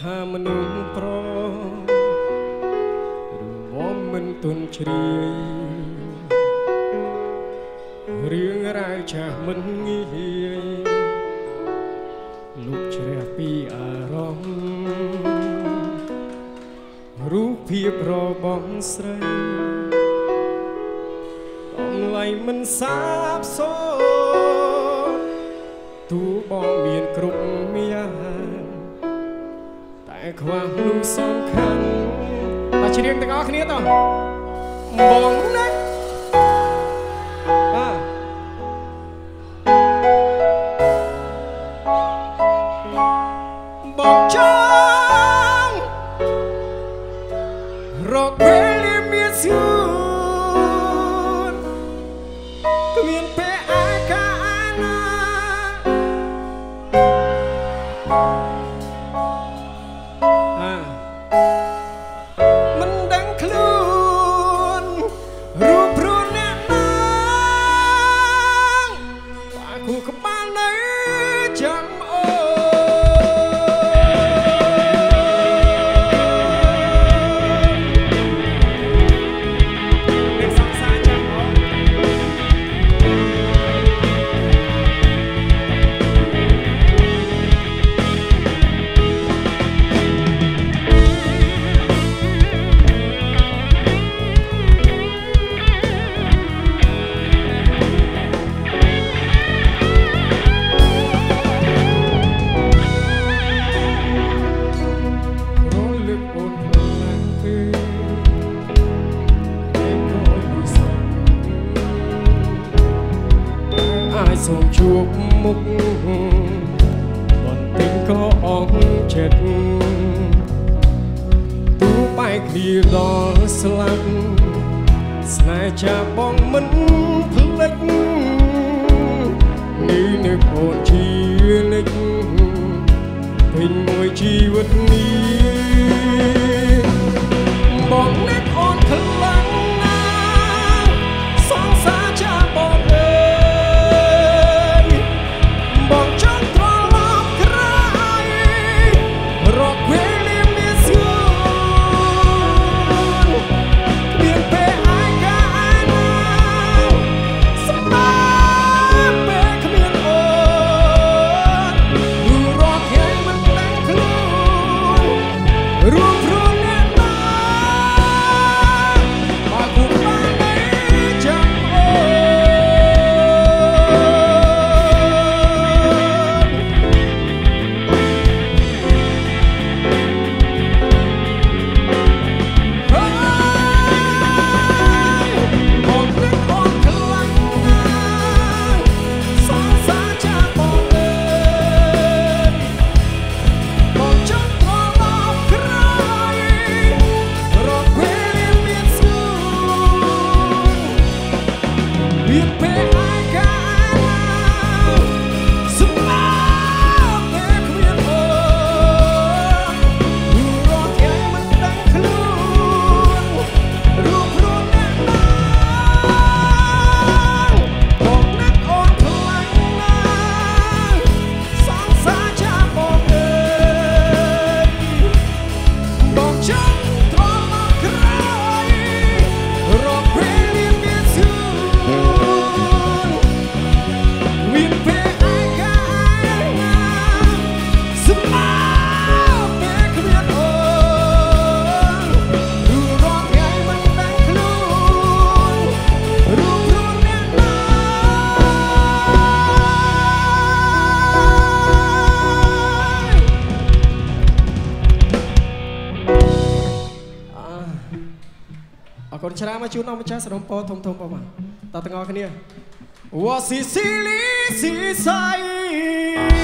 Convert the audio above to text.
ថាមនុស្សប្ររងំមិនទុនជ្រាយរឿងរ៉ាវចាស់មិនងាយលុបជ្រះពីអារម្មណ៍រូបភាពរបស់ស្រីអំឡៃមិនសាបសូន្យទូបងមានគ្រប់យ៉ាងតែ ខ្វះមនុស្សសំខាន់តែច្រៀងទាំងអស់គ្នាតោះបងណាបងចង់រកពេលមានស្ងួនគ្មានពេលអាកាណា សូមជួបមុខបន្តិចក៏អស់ចិត្តទូបែកគ្នាដល់ស្លាប់ស្នេហ៍ចាបងមិនភ្លេចនេះនឹកអូនជានិច្ចពេញមួយជីវិតនេះ គុណច្រើនមកជូនអស់ម្ចាស់សរុបពរធំធំបងប្អូនតទាំងអស់គ្នាវ៉ាស៊ីស៊ីលីស៊ីសៃ